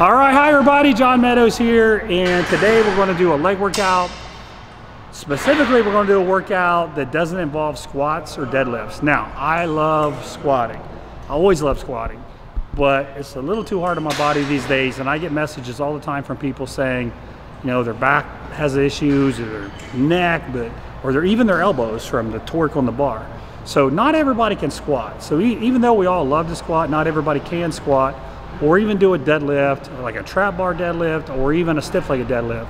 All right, hi everybody, John Meadows here, and today we're going to do a leg workout. Specifically, we're going to do a workout that doesn't involve squats or deadlifts. Now, I love squatting. I always love squatting, but it's a little too hard on my body these days, and I get messages all the time from people saying, you know, their back has issues, or their neck, but or their, even their elbows from the torque on the bar. So not everybody can squat. So even though we all love to squat, not everybody can squat or even do a deadlift, like a trap bar deadlift, or even a stiff legged deadlift.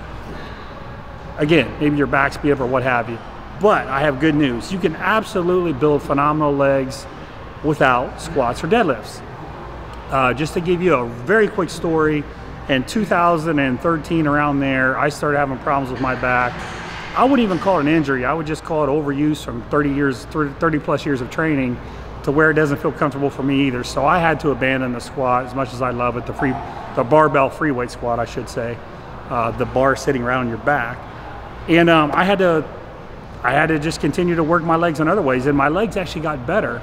Again, maybe your back's beat up or what have you. But I have good news. You can absolutely build phenomenal legs without squats or deadlifts. Uh, just to give you a very quick story, in 2013, around there, I started having problems with my back. I wouldn't even call it an injury. I would just call it overuse from 30 years, 30 plus years of training to where it doesn't feel comfortable for me either. So I had to abandon the squat as much as I love it, the free, the barbell free weight squat, I should say, uh, the bar sitting around your back, and um, I had to, I had to just continue to work my legs in other ways, and my legs actually got better.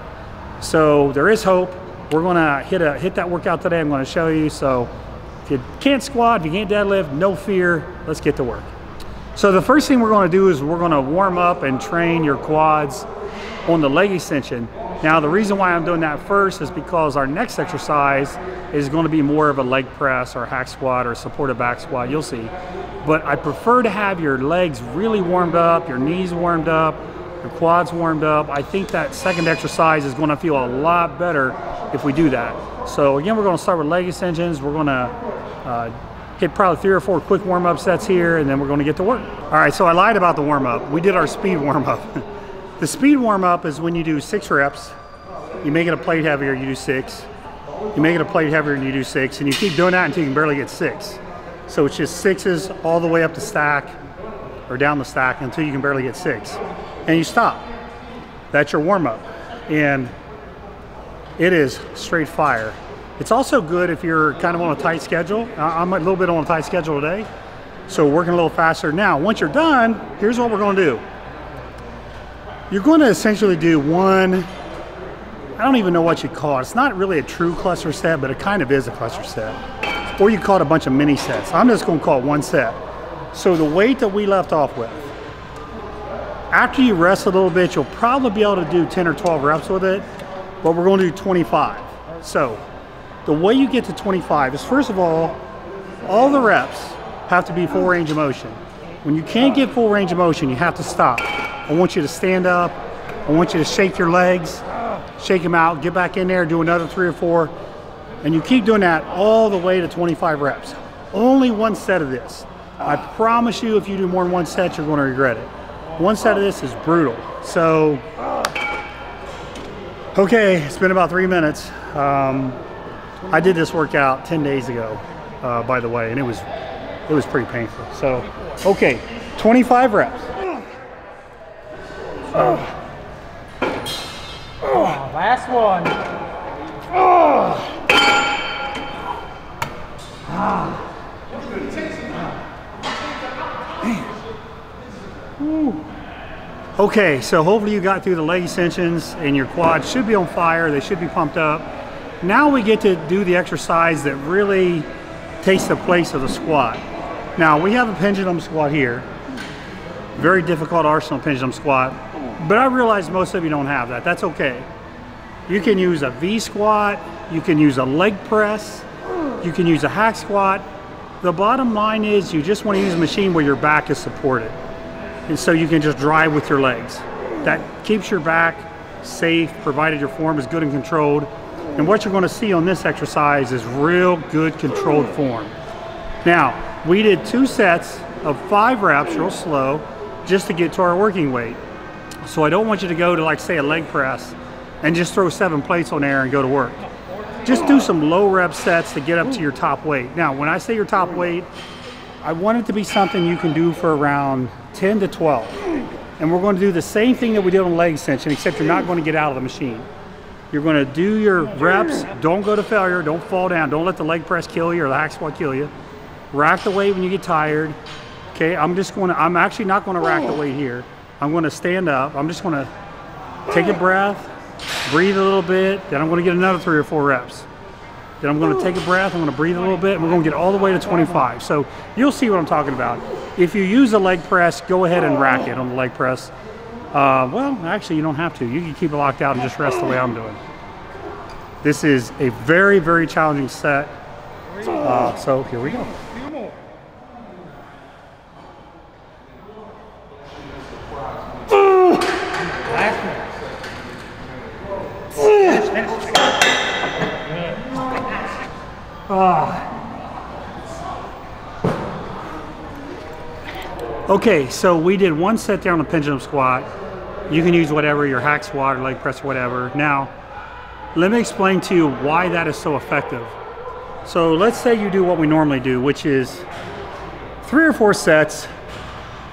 So there is hope. We're gonna hit a hit that workout today. I'm gonna show you. So if you can't squat, if you can't deadlift, no fear. Let's get to work. So the first thing we're gonna do is we're gonna warm up and train your quads on the leg extension. Now the reason why I'm doing that first is because our next exercise is going to be more of a leg press or hack squat or supported back squat, you'll see. But I prefer to have your legs really warmed up, your knees warmed up, your quads warmed up. I think that second exercise is going to feel a lot better if we do that. So again, we're going to start with leg extensions. We're going to uh, hit probably three or four quick warm-up sets here, and then we're going to get to work. All right, so I lied about the warm-up. We did our speed warm-up. The speed warm up is when you do six reps, you make it a plate heavier, you do six. You make it a plate heavier and you do six, and you keep doing that until you can barely get six. So it's just sixes all the way up the stack or down the stack until you can barely get six. And you stop. That's your warm up. And it is straight fire. It's also good if you're kind of on a tight schedule. I'm a little bit on a tight schedule today, so working a little faster. Now, once you're done, here's what we're going to do. You're going to essentially do one, I don't even know what you call it. It's not really a true cluster set, but it kind of is a cluster set. Or you call it a bunch of mini sets. I'm just going to call it one set. So the weight that we left off with, after you rest a little bit, you'll probably be able to do 10 or 12 reps with it, but we're going to do 25. So the way you get to 25 is first of all, all the reps have to be full range of motion. When you can't get full range of motion, you have to stop. I want you to stand up. I want you to shake your legs, shake them out, get back in there, do another three or four. And you keep doing that all the way to 25 reps. Only one set of this. I promise you, if you do more than one set, you're going to regret it. One set of this is brutal. So, okay, it's been about three minutes. Um, I did this workout 10 days ago, uh, by the way, and it was it was pretty painful. So, okay, 25 reps. Oh. Last one. Ah. Okay, so hopefully you got through the leg extensions and your quads should be on fire. They should be pumped up. Now we get to do the exercise that really takes the place of the squat. Now we have a pendulum squat here. Very difficult arsenal pendulum squat. But I realize most of you don't have that. That's okay. You can use a V squat, you can use a leg press, you can use a hack squat. The bottom line is you just want to use a machine where your back is supported. And so you can just drive with your legs. That keeps your back safe, provided your form is good and controlled. And what you're going to see on this exercise is real good controlled form. Now, we did two sets of five reps, real slow, just to get to our working weight. So I don't want you to go to like say a leg press and just throw seven plates on there and go to work. Just do some low rep sets to get up to your top weight. Now, when I say your top weight, I want it to be something you can do for around 10 to 12. And we're going to do the same thing that we did on leg extension, except you're not going to get out of the machine. You're going to do your reps. Don't go to failure. Don't fall down. Don't let the leg press kill you or the hack squat kill you. Rack the weight when you get tired. Okay, I'm just going to, I'm actually not going to rack the weight here. I'm going to stand up. I'm just going to take a breath, breathe a little bit, then I'm going to get another three or four reps. Then I'm gonna take a breath, I'm gonna breathe a little bit, and we're gonna get all the way to 25. So you'll see what I'm talking about. If you use a leg press, go ahead and rack it on the leg press. Uh, well, actually, you don't have to. You can keep it locked out and just rest the way I'm doing. This is a very, very challenging set. Uh, so here we go. Few more. Last one. Finish, finish. Ah. Okay, so we did one set on the pendulum squat. You can use whatever, your hack squat or leg press, or whatever. Now, let me explain to you why that is so effective. So let's say you do what we normally do, which is three or four sets.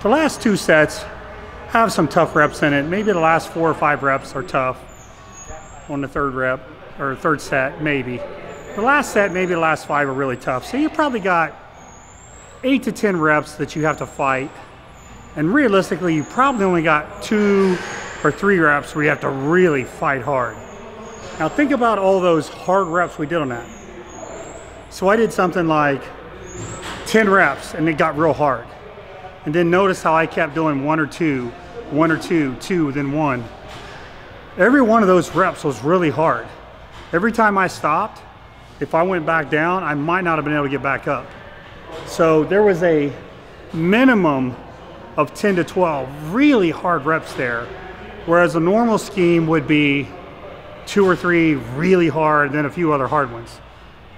The last two sets have some tough reps in it. Maybe the last four or five reps are tough on the third rep or third set, maybe. The last set, maybe the last five are really tough. So you probably got eight to 10 reps that you have to fight. And realistically, you probably only got two or three reps where you have to really fight hard. Now think about all those hard reps we did on that. So I did something like 10 reps and it got real hard. And then notice how I kept doing one or two, one or two, two, then one. Every one of those reps was really hard. Every time I stopped, if I went back down, I might not have been able to get back up. So there was a minimum of 10 to 12 really hard reps there, whereas a normal scheme would be two or three really hard, then a few other hard ones.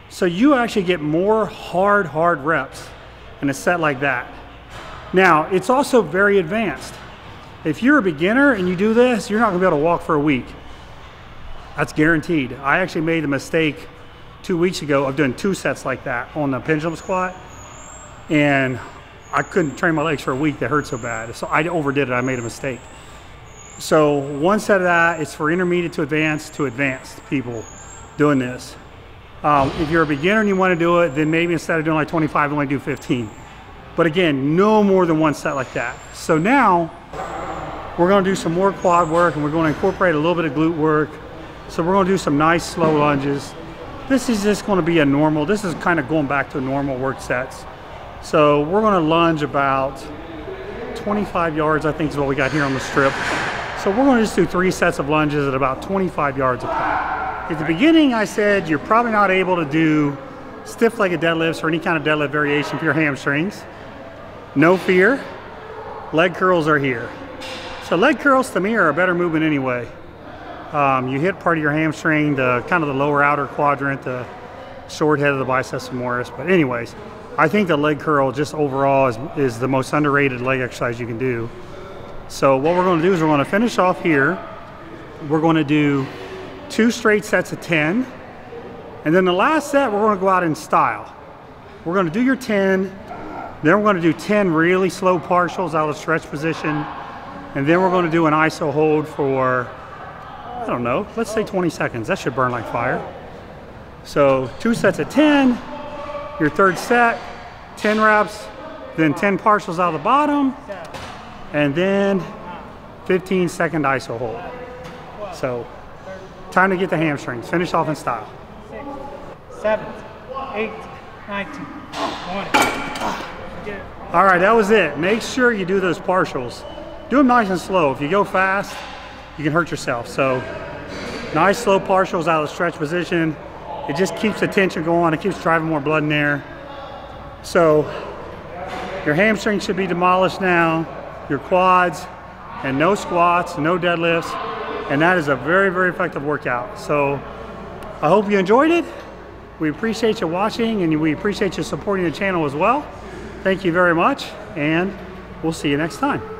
So you actually get more hard, hard reps in a set like that. Now, it's also very advanced. If you're a beginner and you do this, you're not gonna be able to walk for a week. That's guaranteed. I actually made the mistake two weeks ago of doing two sets like that on the pendulum squat, and I couldn't train my legs for a week. They hurt so bad. So I overdid it. I made a mistake. So one set of that is for intermediate to advanced to advanced people doing this. Um, if you're a beginner and you want to do it, then maybe instead of doing like 25, only do 15. But again, no more than one set like that. So now we're going to do some more quad work and we're going to incorporate a little bit of glute work. So we're going to do some nice slow lunges. This is just going to be a normal, this is kind of going back to normal work sets. So we're going to lunge about 25 yards, I think is what we got here on the strip. So we're going to just do three sets of lunges at about 25 yards apart. At the beginning, I said you're probably not able to do stiff-legged deadlifts or any kind of deadlift variation for your hamstrings. No fear, leg curls are here. So leg curls to me are a better movement anyway. Um, you hit part of your hamstring, the kind of the lower outer quadrant, the short head of the biceps femoris. But anyways, I think the leg curl just overall is, is the most underrated leg exercise you can do. So what we're going to do is we're going to finish off here. We're going to do two straight sets of 10. And then the last set, we're going to go out in style. We're going to do your 10. Then we're going to do 10 really slow partials out of stretch position. And then we're going to do an iso hold for, I don't know, let's say 20 seconds. That should burn like fire. So two sets of 10. Your third set, 10 reps, then 10 partials out of the bottom, and then 15 second iso hold. So time to get the hamstrings. Finish off in style. Six, seven, eight, 19, 20. All right, that was it. Make sure you do those partials. Do them nice and slow. If you go fast, you can hurt yourself. So nice slow partials out of the stretch position. It just keeps the tension going. It keeps driving more blood in there. So your hamstring should be demolished now, your quads, and no squats, no deadlifts. And that is a very, very effective workout. So I hope you enjoyed it. We appreciate you watching and we appreciate you supporting the channel as well. Thank you very much, and we'll see you next time.